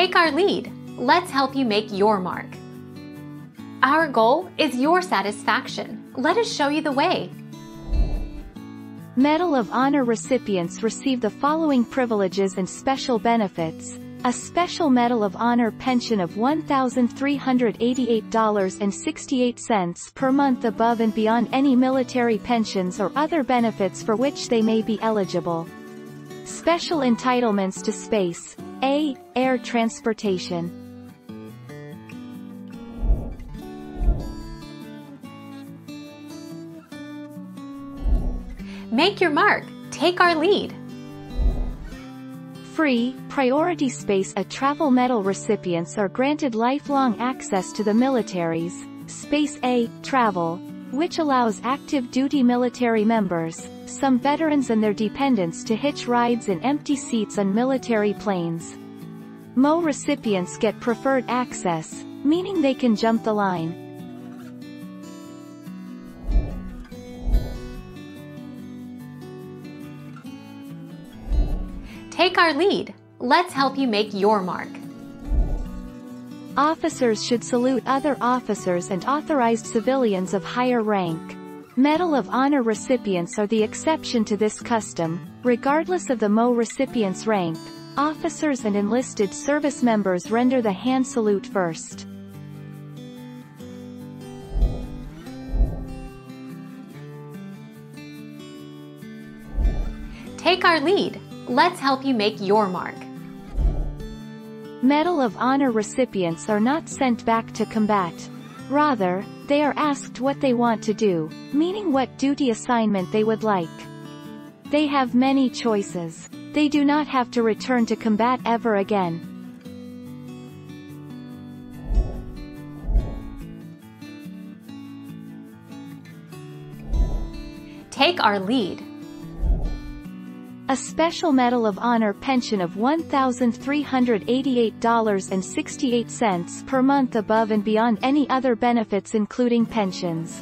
Take our lead. Let's help you make your mark. Our goal is your satisfaction. Let us show you the way. Medal of Honor recipients receive the following privileges and special benefits. A special Medal of Honor pension of $1,388.68 per month above and beyond any military pensions or other benefits for which they may be eligible. Special entitlements to space. A. Air transportation. Make your mark. Take our lead. Free, Priority Space A travel medal recipients are granted lifelong access to the military's Space A travel, which allows active duty military members, some veterans and their dependents to hitch rides in empty seats on military planes. MO recipients get preferred access, meaning they can jump the line. Take our lead. Let's help you make your mark. Officers should salute other officers and authorized civilians of higher rank. Medal of Honor recipients are the exception to this custom, regardless of the MO recipient's rank. Officers and enlisted service members render the hand salute first. Take our lead. Let's help you make your mark. Medal of Honor recipients are not sent back to combat. Rather, they are asked what they want to do, meaning what duty assignment they would like. They have many choices. They do not have to return to combat ever again. Take our lead. A special Medal of Honor pension of $1,388.68 per month above and beyond any other benefits including pensions.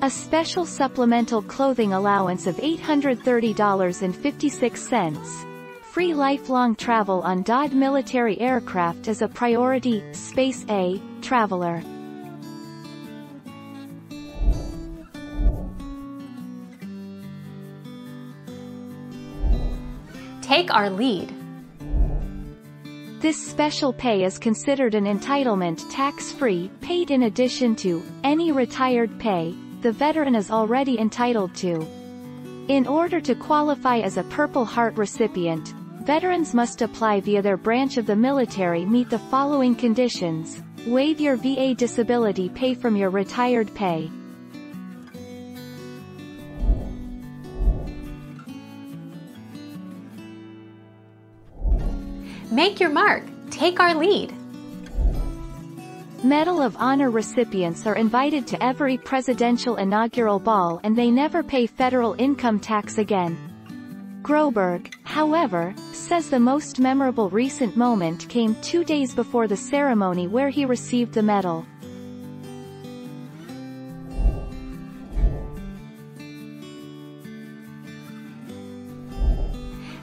A special supplemental clothing allowance of $830.56. Free lifelong travel on DOD military aircraft as a priority, Space A, traveler. Take our lead. This special pay is considered an entitlement tax-free, paid in addition to any retired pay the veteran is already entitled to. In order to qualify as a Purple Heart recipient, veterans must apply via their branch of the military meet the following conditions. Waive your VA disability pay from your retired pay. Make your mark. Take our lead. Medal of Honor recipients are invited to every presidential inaugural ball and they never pay federal income tax again. Groberg, however, says the most memorable recent moment came two days before the ceremony where he received the medal.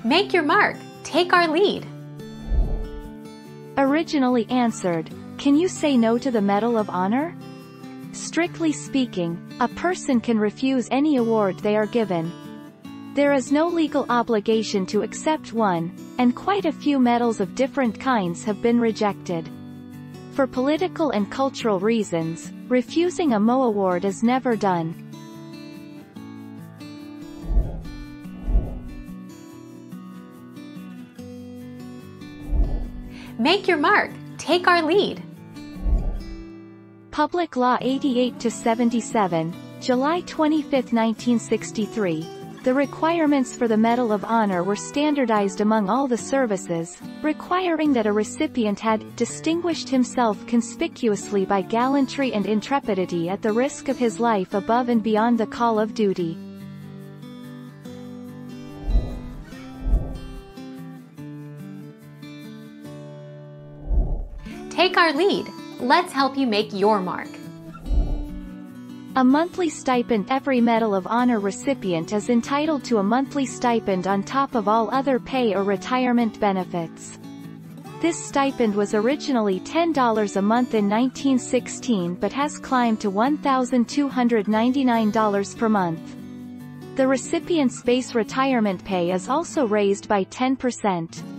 Make your mark. Take our lead. Originally answered, can you say no to the Medal of Honor? Strictly speaking, a person can refuse any award they are given. There is no legal obligation to accept one, and quite a few medals of different kinds have been rejected. For political and cultural reasons, refusing a MO award is never done. Make your mark. Take our lead. Public Law 88-77, July 25, 1963. The requirements for the Medal of Honor were standardized among all the services, requiring that a recipient had distinguished himself conspicuously by gallantry and intrepidity at the risk of his life above and beyond the call of duty. Take our lead. Let's help you make your mark. A monthly stipend Every Medal of Honor recipient is entitled to a monthly stipend on top of all other pay or retirement benefits. This stipend was originally $10 a month in 1916 but has climbed to $1,299 per month. The recipient's base retirement pay is also raised by 10%.